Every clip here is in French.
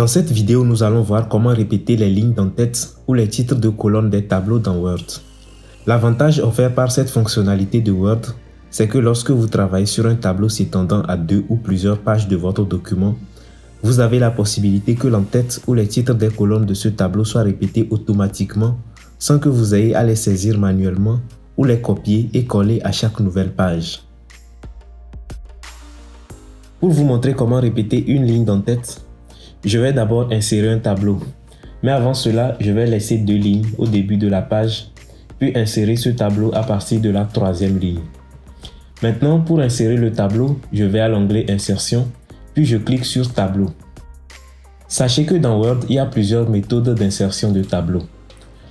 Dans cette vidéo, nous allons voir comment répéter les lignes d'en-tête ou les titres de colonne des tableaux dans Word. L'avantage offert par cette fonctionnalité de Word, c'est que lorsque vous travaillez sur un tableau s'étendant à deux ou plusieurs pages de votre document, vous avez la possibilité que l'en-tête ou les titres des colonnes de ce tableau soient répétés automatiquement sans que vous ayez à les saisir manuellement ou les copier et coller à chaque nouvelle page. Pour vous montrer comment répéter une ligne d'en-tête, je vais d'abord insérer un tableau. Mais avant cela, je vais laisser deux lignes au début de la page, puis insérer ce tableau à partir de la troisième ligne. Maintenant, pour insérer le tableau, je vais à l'onglet Insertion, puis je clique sur Tableau. Sachez que dans Word, il y a plusieurs méthodes d'insertion de tableau.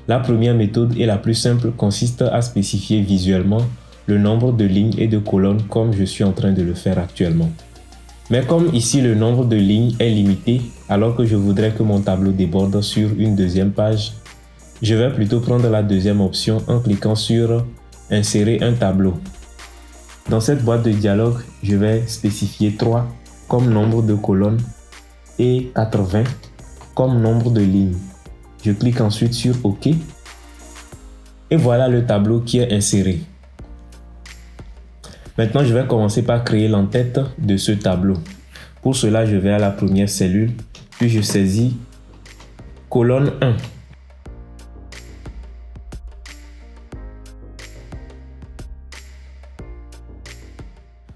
La première méthode et la plus simple consiste à spécifier visuellement le nombre de lignes et de colonnes comme je suis en train de le faire actuellement. Mais comme ici le nombre de lignes est limité, alors que je voudrais que mon tableau déborde sur une deuxième page, je vais plutôt prendre la deuxième option en cliquant sur Insérer un tableau. Dans cette boîte de dialogue, je vais spécifier 3 comme nombre de colonnes et 80 comme nombre de lignes. Je clique ensuite sur OK. Et voilà le tableau qui est inséré. Maintenant, je vais commencer par créer l'entête de ce tableau. Pour cela, je vais à la première cellule, puis je saisis colonne 1.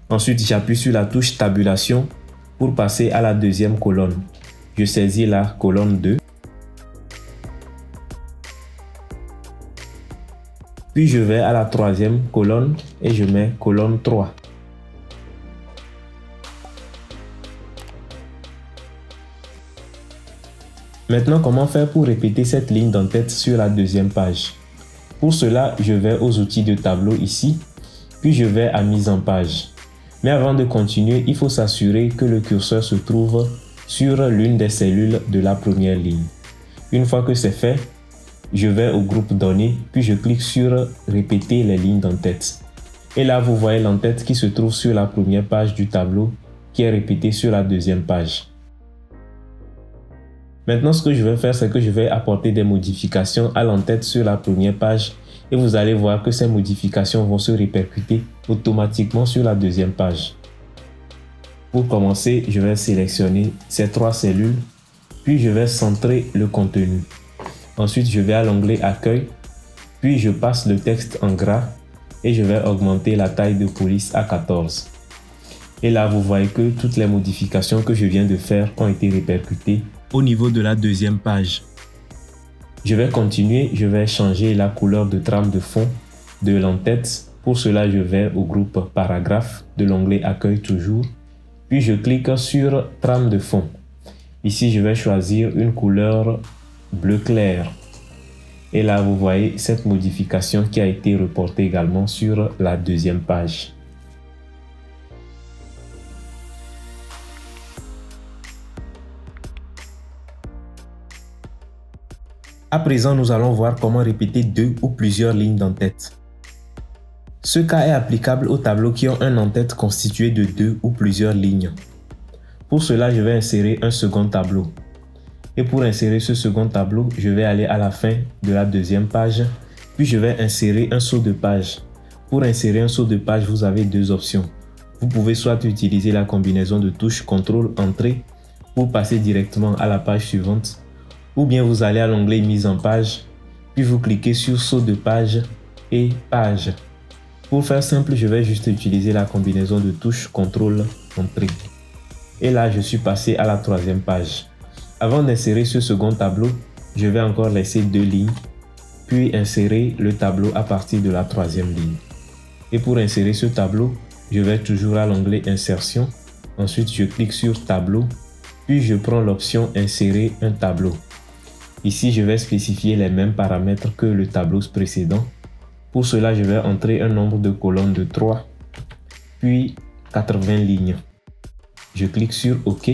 Ensuite, j'appuie sur la touche tabulation pour passer à la deuxième colonne. Je saisis la colonne 2. Puis je vais à la troisième colonne et je mets colonne 3. Maintenant, comment faire pour répéter cette ligne d'entête sur la deuxième page? Pour cela, je vais aux outils de tableau ici, puis je vais à mise en page. Mais avant de continuer, il faut s'assurer que le curseur se trouve sur l'une des cellules de la première ligne. Une fois que c'est fait, je vais au groupe données, puis je clique sur répéter les lignes d'entête. Et là, vous voyez l'entête qui se trouve sur la première page du tableau, qui est répétée sur la deuxième page. Maintenant, ce que je vais faire, c'est que je vais apporter des modifications à l'entête sur la première page et vous allez voir que ces modifications vont se répercuter automatiquement sur la deuxième page. Pour commencer, je vais sélectionner ces trois cellules, puis je vais centrer le contenu. Ensuite, je vais à l'onglet Accueil, puis je passe le texte en gras et je vais augmenter la taille de police à 14. Et là, vous voyez que toutes les modifications que je viens de faire ont été répercutées au niveau de la deuxième page. Je vais continuer, je vais changer la couleur de trame de fond de l'entête. Pour cela, je vais au groupe Paragraphe de l'onglet Accueil toujours, puis je clique sur Trame de fond. Ici, je vais choisir une couleur bleu clair. Et là, vous voyez cette modification qui a été reportée également sur la deuxième page. À présent, nous allons voir comment répéter deux ou plusieurs lignes d'entête. Ce cas est applicable aux tableaux qui ont un en-tête constitué de deux ou plusieurs lignes. Pour cela, je vais insérer un second tableau. Et pour insérer ce second tableau, je vais aller à la fin de la deuxième page, puis je vais insérer un saut de page. Pour insérer un saut de page, vous avez deux options. Vous pouvez soit utiliser la combinaison de touches CTRL Entrée pour passer directement à la page suivante, ou bien vous allez à l'onglet Mise en page, puis vous cliquez sur Saut de page et Page. Pour faire simple, je vais juste utiliser la combinaison de touches CTRL Entrée. Et là, je suis passé à la troisième page. Avant d'insérer ce second tableau, je vais encore laisser deux lignes, puis insérer le tableau à partir de la troisième ligne. Et pour insérer ce tableau, je vais toujours à l'onglet Insertion. Ensuite, je clique sur Tableau, puis je prends l'option Insérer un tableau. Ici, je vais spécifier les mêmes paramètres que le tableau précédent. Pour cela, je vais entrer un nombre de colonnes de 3, puis 80 lignes. Je clique sur OK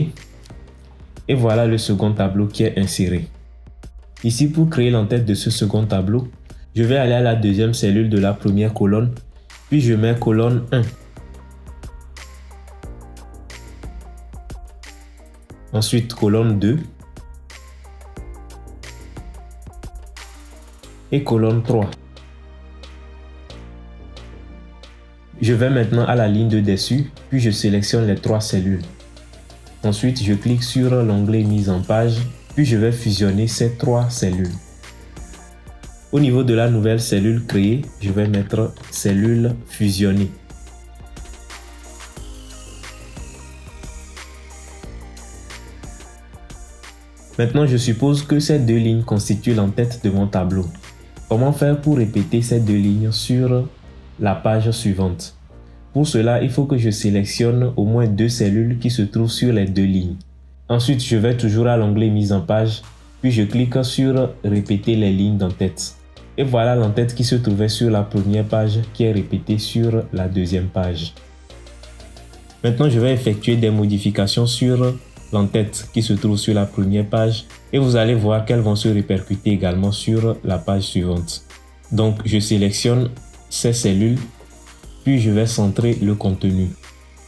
et voilà le second tableau qui est inséré. Ici, pour créer l'entête de ce second tableau, je vais aller à la deuxième cellule de la première colonne, puis je mets colonne 1. Ensuite, colonne 2. Et colonne 3. Je vais maintenant à la ligne de dessus, puis je sélectionne les trois cellules. Ensuite, je clique sur l'onglet Mise en page, puis je vais fusionner ces trois cellules. Au niveau de la nouvelle cellule créée, je vais mettre cellule fusionnée. Maintenant, je suppose que ces deux lignes constituent l'entête de mon tableau. Comment faire pour répéter ces deux lignes sur la page suivante? Pour cela, il faut que je sélectionne au moins deux cellules qui se trouvent sur les deux lignes. Ensuite, je vais toujours à l'onglet Mise en page, puis je clique sur Répéter les lignes d'entête. Et voilà l'entête qui se trouvait sur la première page qui est répétée sur la deuxième page. Maintenant, je vais effectuer des modifications sur l'entête qui se trouve sur la première page et vous allez voir qu'elles vont se répercuter également sur la page suivante. Donc je sélectionne ces cellules puis je vais centrer le contenu.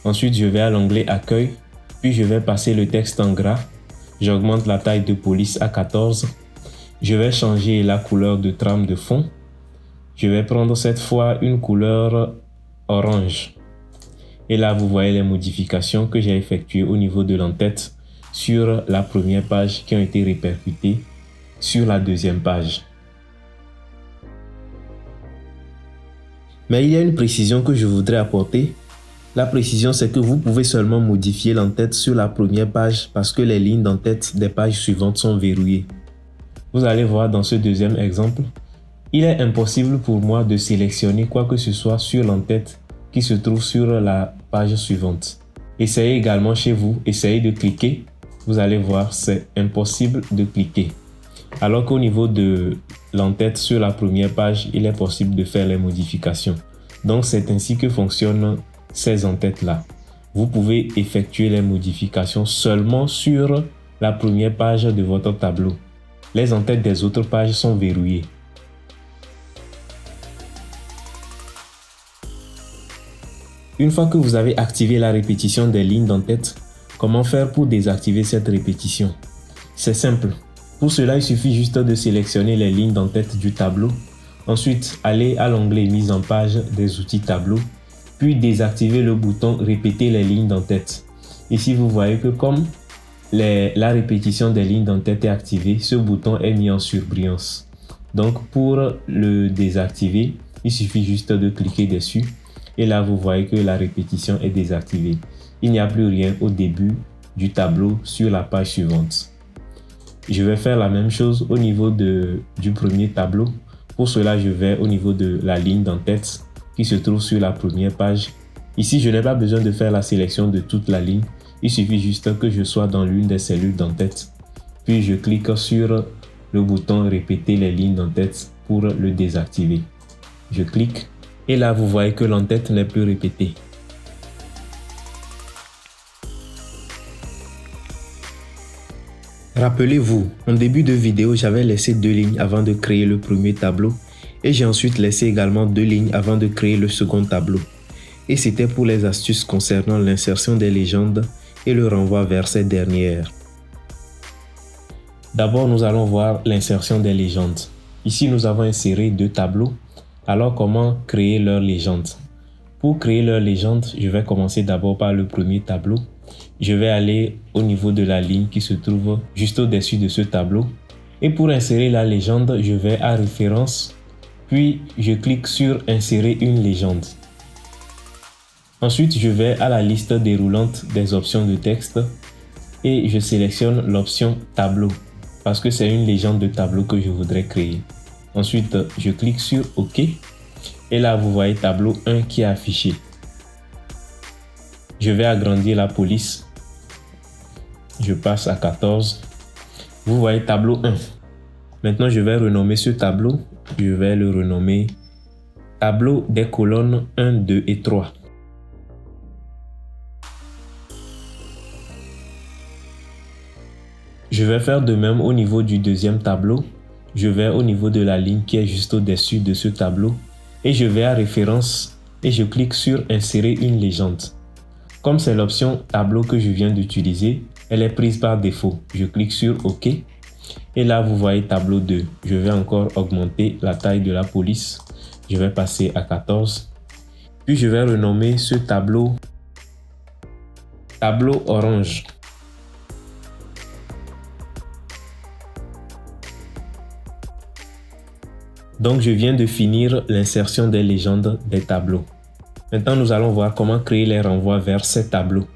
Ensuite je vais à l'onglet accueil puis je vais passer le texte en gras. J'augmente la taille de police à 14. Je vais changer la couleur de trame de fond. Je vais prendre cette fois une couleur orange. Et là, vous voyez les modifications que j'ai effectuées au niveau de l'entête sur la première page qui ont été répercutées sur la deuxième page. Mais il y a une précision que je voudrais apporter. La précision, c'est que vous pouvez seulement modifier l'entête sur la première page parce que les lignes d'entête des pages suivantes sont verrouillées. Vous allez voir dans ce deuxième exemple, il est impossible pour moi de sélectionner quoi que ce soit sur l'entête qui se trouve sur la page suivante. Essayez également chez vous, essayez de cliquer. Vous allez voir, c'est impossible de cliquer. Alors qu'au niveau de l'entête sur la première page, il est possible de faire les modifications. Donc c'est ainsi que fonctionnent ces entêtes-là. Vous pouvez effectuer les modifications seulement sur la première page de votre tableau. Les entêtes des autres pages sont verrouillées. Une fois que vous avez activé la répétition des lignes d'entête, comment faire pour désactiver cette répétition? C'est simple. Pour cela, il suffit juste de sélectionner les lignes d'entête du tableau. Ensuite, aller à l'onglet Mise en page des outils tableau, puis désactiver le bouton Répéter les lignes d'entête. Ici, vous voyez que comme la répétition des lignes d'entête est activée, ce bouton est mis en surbrillance. Donc, pour le désactiver, il suffit juste de cliquer dessus et là, vous voyez que la répétition est désactivée. Il n'y a plus rien au début du tableau sur la page suivante. Je vais faire la même chose au niveau du premier tableau. Pour cela, je vais au niveau de la ligne d'entête qui se trouve sur la première page. Ici, je n'ai pas besoin de faire la sélection de toute la ligne. Il suffit juste que je sois dans l'une des cellules d'entête. Puis je clique sur le bouton répéter les lignes d'entête pour le désactiver. Je clique et là, vous voyez que l'entête n'est plus répétée. Rappelez-vous, en début de vidéo, j'avais laissé deux lignes avant de créer le premier tableau et j'ai ensuite laissé également deux lignes avant de créer le second tableau. Et c'était pour les astuces concernant l'insertion des légendes et le renvoi vers ces dernières. D'abord, nous allons voir l'insertion des légendes. Ici, nous avons inséré deux tableaux alors comment créer leur légende Pour créer leur légende, je vais commencer d'abord par le premier tableau. Je vais aller au niveau de la ligne qui se trouve juste au-dessus de ce tableau. Et pour insérer la légende, je vais à référence, puis je clique sur insérer une légende. Ensuite, je vais à la liste déroulante des options de texte et je sélectionne l'option tableau parce que c'est une légende de tableau que je voudrais créer. Ensuite, je clique sur OK. Et là, vous voyez tableau 1 qui est affiché. Je vais agrandir la police. Je passe à 14. Vous voyez tableau 1. Maintenant, je vais renommer ce tableau. Je vais le renommer tableau des colonnes 1, 2 et 3. Je vais faire de même au niveau du deuxième tableau je vais au niveau de la ligne qui est juste au-dessus de ce tableau et je vais à référence et je clique sur insérer une légende. Comme c'est l'option tableau que je viens d'utiliser, elle est prise par défaut. Je clique sur OK Et là, vous voyez tableau 2. Je vais encore augmenter la taille de la police. Je vais passer à 14. Puis je vais renommer ce tableau tableau orange. Donc je viens de finir l'insertion des légendes des tableaux. Maintenant nous allons voir comment créer les renvois vers ces tableaux.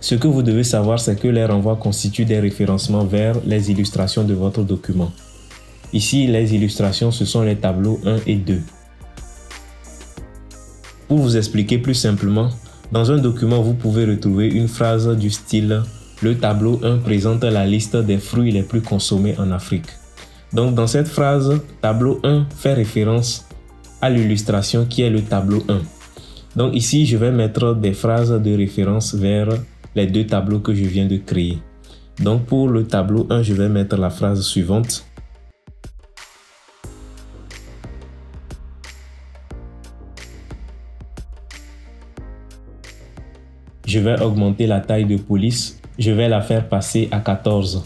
Ce que vous devez savoir, c'est que les renvois constituent des référencements vers les illustrations de votre document. Ici, les illustrations, ce sont les tableaux 1 et 2. Pour vous expliquer plus simplement, dans un document, vous pouvez retrouver une phrase du style Le tableau 1 présente la liste des fruits les plus consommés en Afrique. Donc dans cette phrase, tableau 1 fait référence à l'illustration qui est le tableau 1. Donc ici, je vais mettre des phrases de référence vers les deux tableaux que je viens de créer. Donc pour le tableau 1, je vais mettre la phrase suivante. Je vais augmenter la taille de police. Je vais la faire passer à 14.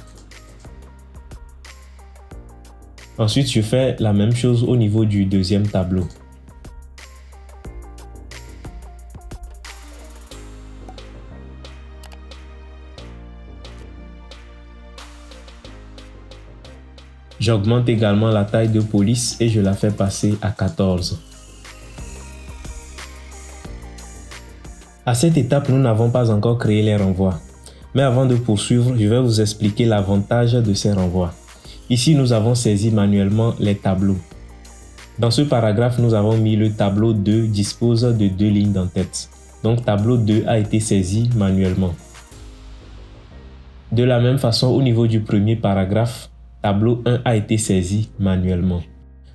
Ensuite, je fais la même chose au niveau du deuxième tableau. J'augmente également la taille de police et je la fais passer à 14. À cette étape, nous n'avons pas encore créé les renvois. Mais avant de poursuivre, je vais vous expliquer l'avantage de ces renvois. Ici, nous avons saisi manuellement les tableaux. Dans ce paragraphe, nous avons mis le tableau 2 dispose de deux lignes d'entête. Donc tableau 2 a été saisi manuellement. De la même façon, au niveau du premier paragraphe, tableau 1 a été saisi manuellement.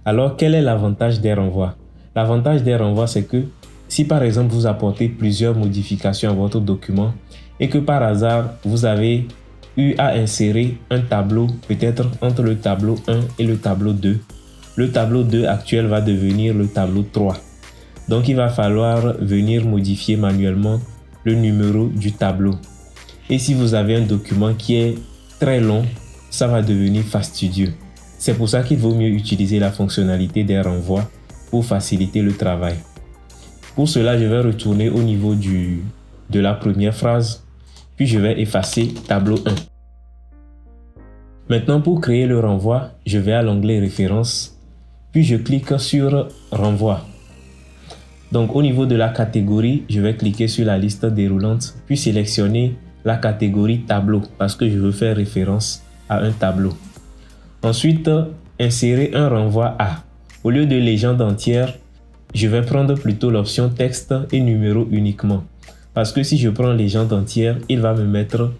Alors, quel est l'avantage des renvois? L'avantage des renvois, c'est que si par exemple vous apportez plusieurs modifications à votre document et que par hasard vous avez eu à insérer un tableau peut-être entre le tableau 1 et le tableau 2, le tableau 2 actuel va devenir le tableau 3. Donc il va falloir venir modifier manuellement le numéro du tableau. Et si vous avez un document qui est très long, ça va devenir fastidieux. C'est pour ça qu'il vaut mieux utiliser la fonctionnalité des renvois pour faciliter le travail. Pour cela, je vais retourner au niveau du, de la première phrase, puis je vais effacer tableau 1. Maintenant, pour créer le renvoi, je vais à l'onglet référence, puis je clique sur renvoi. Donc au niveau de la catégorie, je vais cliquer sur la liste déroulante, puis sélectionner la catégorie tableau parce que je veux faire référence un tableau. Ensuite, insérer un renvoi à. Au lieu de légende entière, je vais prendre plutôt l'option texte et numéro uniquement. Parce que si je prends légende entière, il va me mettre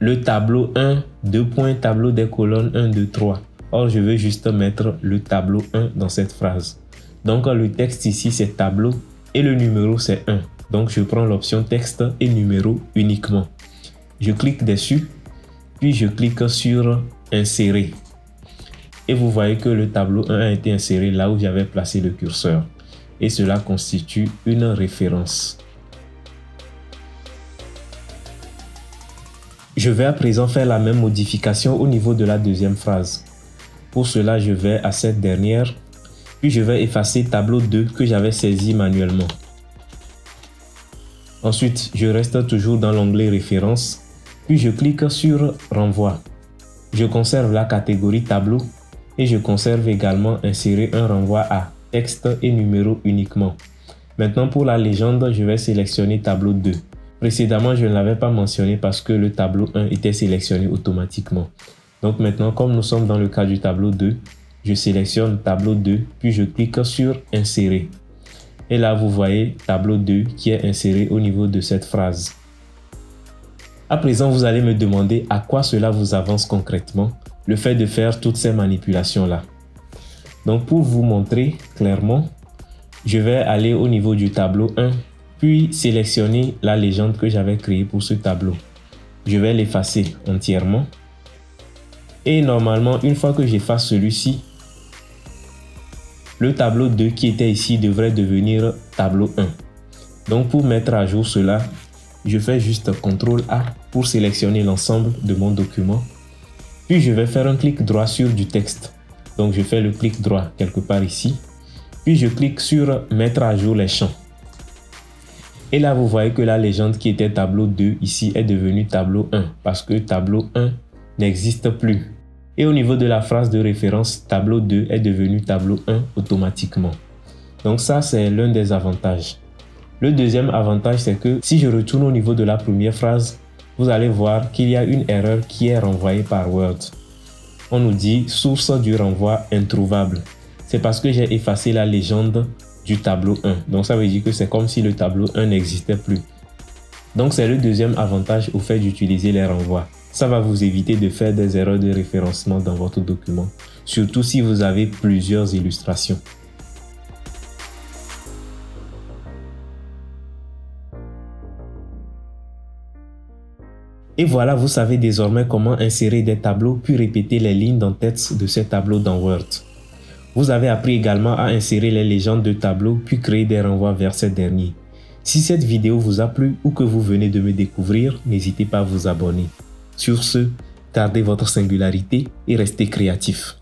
le tableau 1, 2 points, tableau des colonnes 1, 2, 3. Or, je veux juste mettre le tableau 1 dans cette phrase. Donc, le texte ici, c'est tableau et le numéro, c'est 1. Donc, je prends l'option texte et numéro uniquement. Je clique dessus puis je clique sur insérer. Et vous voyez que le tableau 1 a été inséré là où j'avais placé le curseur. Et cela constitue une référence. Je vais à présent faire la même modification au niveau de la deuxième phrase. Pour cela, je vais à cette dernière, puis je vais effacer tableau 2 que j'avais saisi manuellement. Ensuite, je reste toujours dans l'onglet référence puis je clique sur renvoi. Je conserve la catégorie tableau et je conserve également insérer un renvoi à texte et numéro uniquement. Maintenant pour la légende, je vais sélectionner tableau 2. Précédemment, je ne l'avais pas mentionné parce que le tableau 1 était sélectionné automatiquement. Donc maintenant, comme nous sommes dans le cas du tableau 2, je sélectionne tableau 2, puis je clique sur insérer. Et là, vous voyez tableau 2 qui est inséré au niveau de cette phrase. À présent, vous allez me demander à quoi cela vous avance concrètement, le fait de faire toutes ces manipulations-là. Donc pour vous montrer clairement, je vais aller au niveau du tableau 1, puis sélectionner la légende que j'avais créée pour ce tableau. Je vais l'effacer entièrement. Et normalement, une fois que j'efface celui-ci, le tableau 2 qui était ici devrait devenir tableau 1. Donc pour mettre à jour cela, je fais juste CTRL A pour sélectionner l'ensemble de mon document. Puis je vais faire un clic droit sur du texte. Donc je fais le clic droit quelque part ici. Puis je clique sur mettre à jour les champs. Et là, vous voyez que la légende qui était tableau 2 ici est devenue tableau 1 parce que tableau 1 n'existe plus. Et au niveau de la phrase de référence, tableau 2 est devenu tableau 1 automatiquement. Donc ça, c'est l'un des avantages. Le deuxième avantage, c'est que si je retourne au niveau de la première phrase, vous allez voir qu'il y a une erreur qui est renvoyée par Word. On nous dit source du renvoi introuvable. C'est parce que j'ai effacé la légende du tableau 1. Donc ça veut dire que c'est comme si le tableau 1 n'existait plus. Donc c'est le deuxième avantage au fait d'utiliser les renvois. Ça va vous éviter de faire des erreurs de référencement dans votre document, surtout si vous avez plusieurs illustrations. Et voilà, vous savez désormais comment insérer des tableaux puis répéter les lignes d'en-tête de ces tableaux dans Word. Vous avez appris également à insérer les légendes de tableaux puis créer des renvois vers ces derniers. Si cette vidéo vous a plu ou que vous venez de me découvrir, n'hésitez pas à vous abonner. Sur ce, gardez votre singularité et restez créatif.